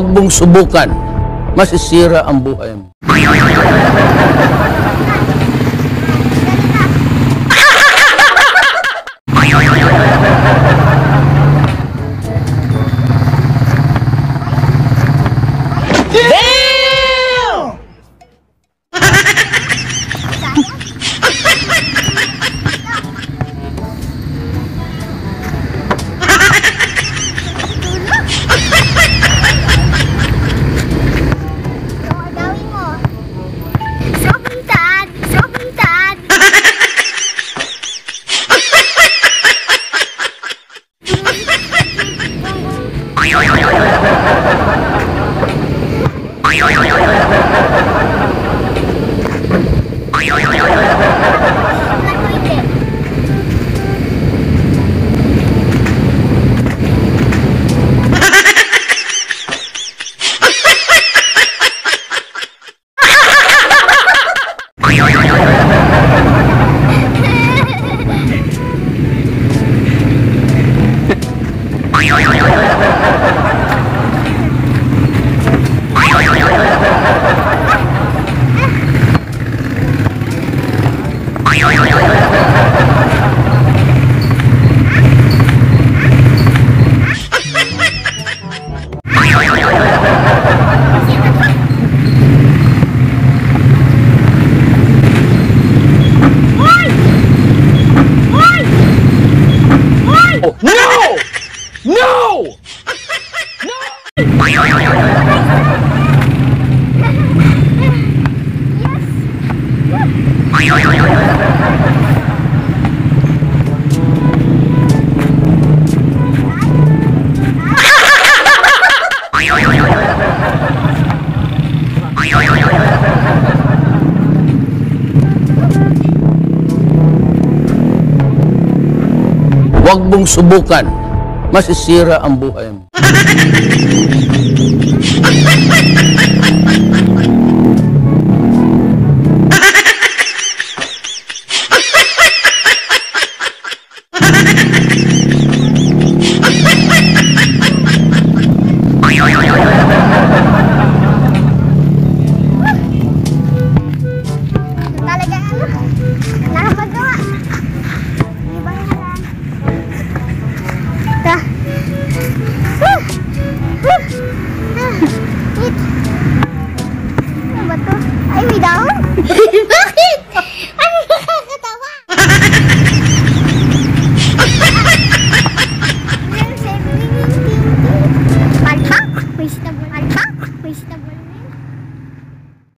Huwag mong subukan. Masisira ang buhay mo. よよよよ Huwag mong subukan. Masisira ang buhay mo. Ha ha ha ha!